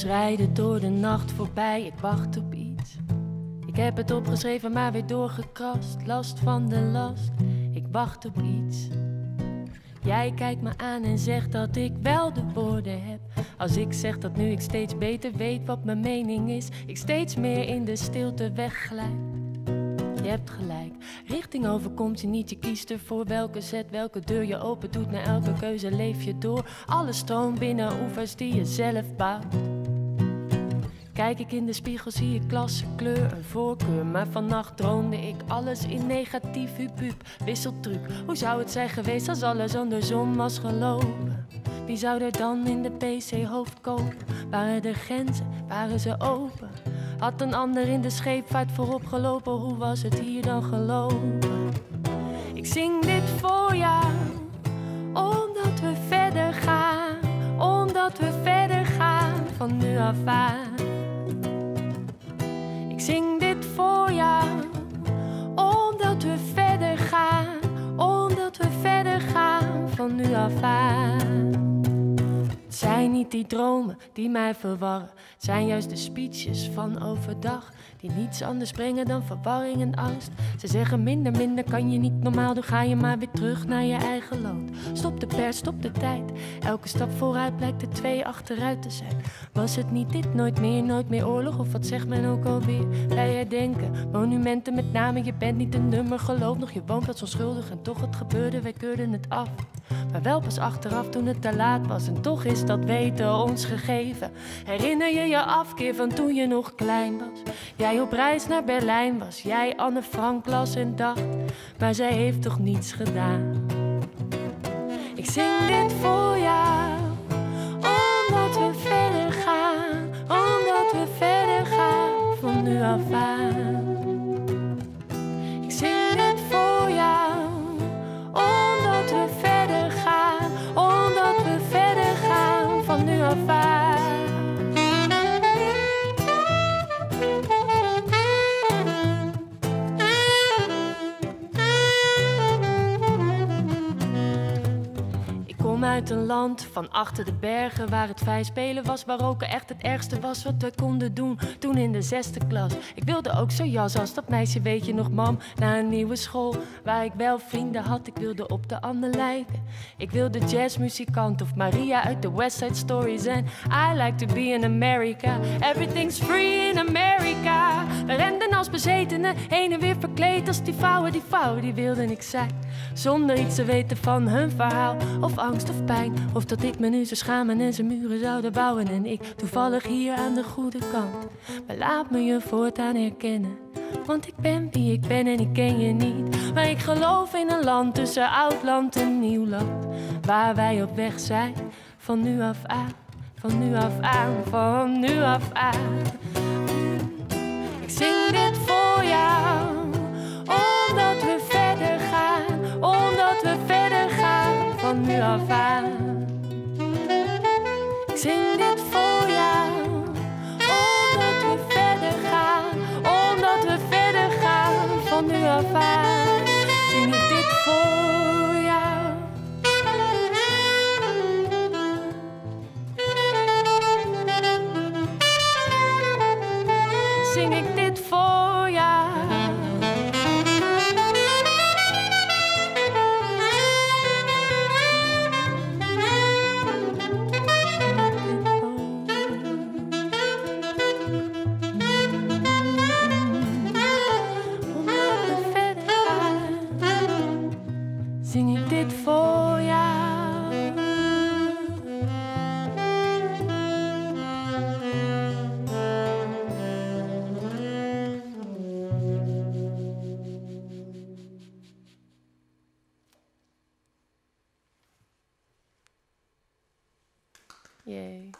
Rijden door de nacht voorbij, ik wacht op iets. Ik heb het opgeschreven, maar weer doorgekrast. Last van de last, ik wacht op iets. Jij kijkt me aan en zegt dat ik wel de woorden heb. Als ik zeg dat nu ik steeds beter weet wat mijn mening is, ik steeds meer in de stilte wegglijd. Je hebt gelijk, richting overkomt je niet. Je kiest ervoor welke zet, welke deur je open doet. Na elke keuze leef je door. Alle stroom binnen oevers die je zelf bouwt. Kijk ik in de spiegel, zie ik klasse, kleur en voorkeur. Maar vannacht droomde ik alles in negatief, hupup, wisseltruc. Hoe zou het zijn geweest als alles andersom was gelopen? Wie zou er dan in de PC-hoofd kopen? Waren de grenzen, waren ze open? Had een ander in de scheepvaart voorop gelopen? Hoe was het hier dan gelopen? Ik zing dit voor jou, omdat we verder gaan. Omdat we verder gaan van nu af aan. Zing dit voor jou, omdat we verder gaan. Omdat we verder gaan van nu af aan. Het zijn niet die dromen die mij verwarren. Het zijn juist de speeches van overdag. Die niets anders brengen dan verwarring en angst. Ze zeggen minder, minder kan je niet normaal doen. Ga je maar weer terug naar je eigen lood. Stop de pers, stop de tijd. Elke stap vooruit blijkt er twee achteruit te zijn. Was het niet dit, nooit meer, nooit meer oorlog? Of wat zegt men ook alweer? Bij herdenken, monumenten met name. Je bent niet een nummer, geloof nog. Je woont wat onschuldig en toch het gebeurde, wij keurden het af. Maar wel pas achteraf toen het te laat was. En toch is dat weten ons gegeven. Herinner je je afkeer van toen je nog klein was? Jij op reis naar Berlijn was. Jij Anne Frank las en dacht. Maar zij heeft toch niets gedaan? Van uit een land van achter de bergen waar het fijn spelen was, waar roken echt het ergste was wat we konden doen toen in de zesde klas. Ik wilde ook zo jas als dat meisje, weet je nog, mam, naar een nieuwe school waar ik wel vrienden had. Ik wilde op de ander lijken. Ik wilde jazzmuzikant of Maria uit de West Side Stories en I like to be in America. Everything's free in America. We renden als bezetenen, heen en weer verkleed als die vrouwen, die vrouwen die wilden ik zijn. Zonder iets te weten van hun verhaal, of angst of pijn. Of dat ik me nu zou schamen en ze muren zouden bouwen. En ik toevallig hier aan de goede kant. Maar laat me je voortaan herkennen. Want ik ben wie ik ben en ik ken je niet. Maar ik geloof in een land tussen oud land en nieuw land. Waar wij op weg zijn, van nu af aan. Van nu af aan, van nu af aan. Ik zing dit voor jou, van nu af aan. Ik zing dit voor jou, omdat we verder gaan, omdat we verder gaan van nu af aan. Yay.